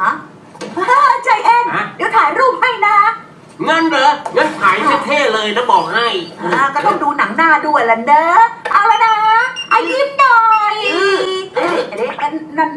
ฮะใจเอ็นฮะ เดี๋ยวถ่ายรูปให้นะงั้นเหรอ งั้นถ่ายเท่ๆเลยนะบอกให้อ่าก็ต้องดูหนังหน้าด้วยล่ะเนอะเอาละนะไอ้ยิ้มหน่อยเอ๊ะเอ๊ะนั่นนั่น